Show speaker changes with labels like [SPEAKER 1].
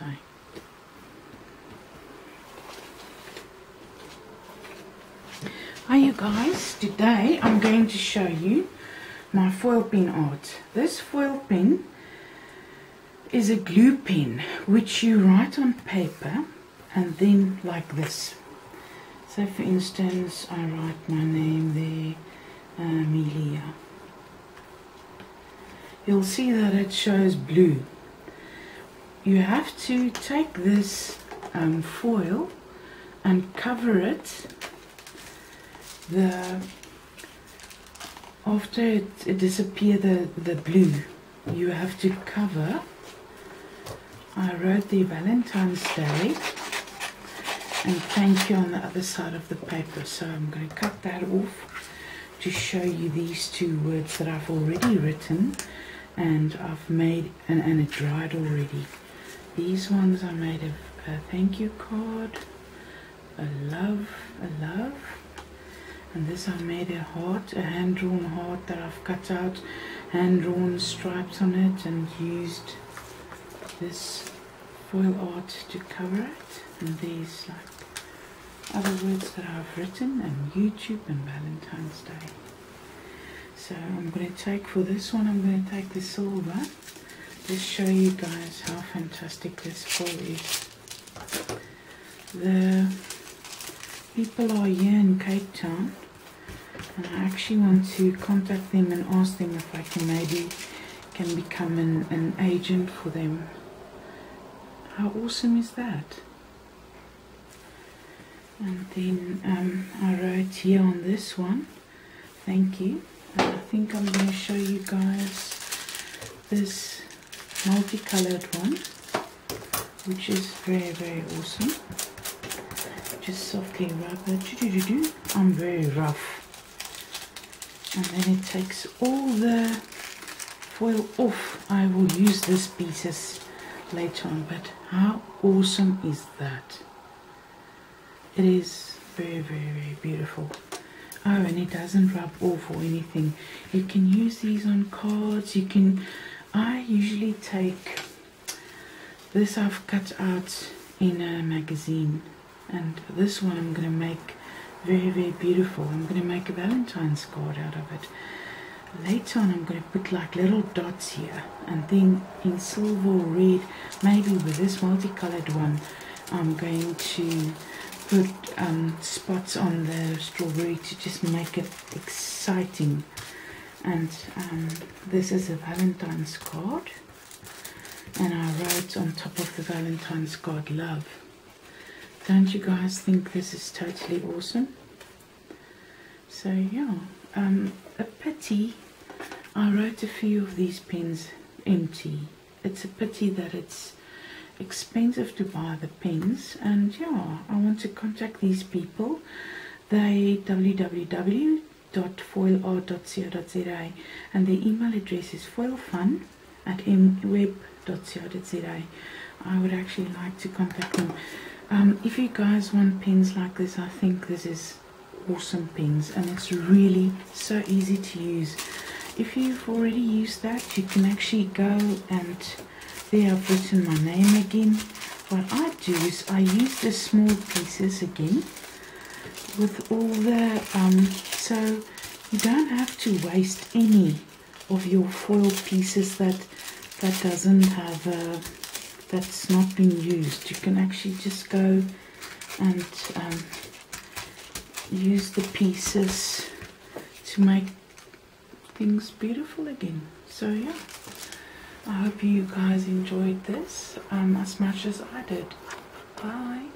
[SPEAKER 1] So. Hi you guys, today I'm going to show you my foil pin art. This foil pin is a glue pin which you write on paper and then like this. So for instance I write my name there, Amelia. You'll see that it shows blue. You have to take this um, foil and cover it the after it, it the the blue. You have to cover. I wrote the Valentine's Day and thank you on the other side of the paper. So I'm going to cut that off to show you these two words that I've already written and I've made and, and it dried already these ones I made a, a thank you card a love a love. And this I made a heart, a hand-drawn heart that I've cut out, hand-drawn stripes on it and used this foil art to cover it. And these like other words that I've written and YouTube and Valentine's Day. So I'm going to take for this one I'm going to take the silver just show you guys how fantastic this foil is. The people are here in Cape Town and I actually want to contact them and ask them if I can maybe can become an, an agent for them. How awesome is that? And then um, I wrote here on this one, thank you. And I think I'm going to show you guys this multicolored one, which is very, very awesome just softly rub it. I'm very rough. And then it takes all the foil off. I will use these pieces later on, but how awesome is that? It is very, very, very beautiful. Oh, and it doesn't rub off or anything. You can use these on cards. You can, I usually take, this I've cut out in a magazine. And this one I'm going to make very very beautiful. I'm going to make a Valentine's card out of it. Later on I'm going to put like little dots here. And then in silver or red maybe with this multicolored one I'm going to put um, spots on the strawberry to just make it exciting and um, this is a Valentine's card and I wrote on top of the Valentine's card love don't you guys think this is totally awesome? So yeah, um, a pity I wrote a few of these pens empty. It's a pity that it's expensive to buy the pens and yeah, I want to contact these people. They www.foilart.co.za and the email address is foilfun at mweb.co.za. I would actually like to contact them. Um, if you guys want pins like this, I think this is awesome pins and it's really so easy to use. If you've already used that, you can actually go and there I've written my name again. What I do is I use the small pieces again with all the, um, so you don't have to waste any of your foil pieces that that doesn't have a that's not been used. You can actually just go and um, use the pieces to make things beautiful again. So yeah. I hope you guys enjoyed this um, as much as I did. Bye